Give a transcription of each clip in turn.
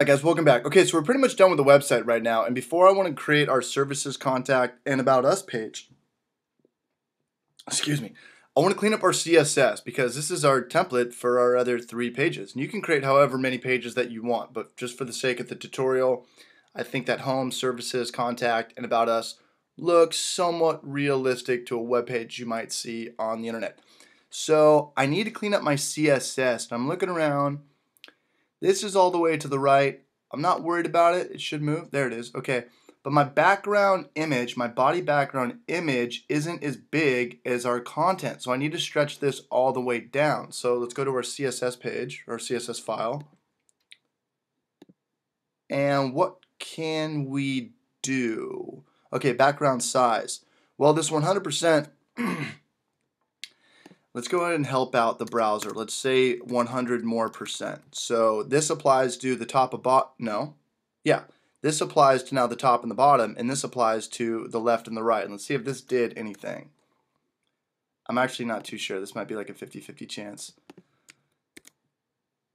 Hi guys, welcome back. Okay, so we're pretty much done with the website right now, and before I want to create our services contact and about us page, excuse me, I want to clean up our CSS because this is our template for our other three pages. And you can create however many pages that you want, but just for the sake of the tutorial, I think that home, services, contact, and about us looks somewhat realistic to a web page you might see on the internet. So I need to clean up my CSS, and I'm looking around this is all the way to the right. I'm not worried about it. It should move. There it is. Okay. But my background image, my body background image isn't as big as our content. So I need to stretch this all the way down. So let's go to our CSS page or CSS file. And what can we do? Okay, background size. Well, this 100% Let's go ahead and help out the browser. Let's say 100 more percent. So this applies to the top of bot. No, yeah, this applies to now the top and the bottom, and this applies to the left and the right. And let's see if this did anything. I'm actually not too sure. This might be like a 50-50 chance.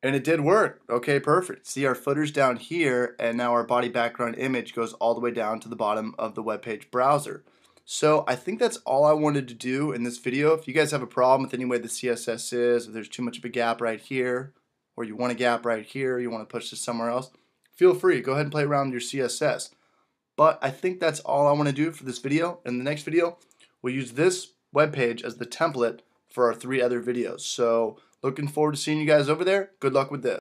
And it did work. Okay, perfect. See our footers down here, and now our body background image goes all the way down to the bottom of the web page browser. So I think that's all I wanted to do in this video. If you guys have a problem with any way the CSS is, if there's too much of a gap right here, or you want a gap right here, you want to push this somewhere else, feel free. Go ahead and play around with your CSS. But I think that's all I want to do for this video. In the next video, we'll use this web page as the template for our three other videos. So looking forward to seeing you guys over there. Good luck with this.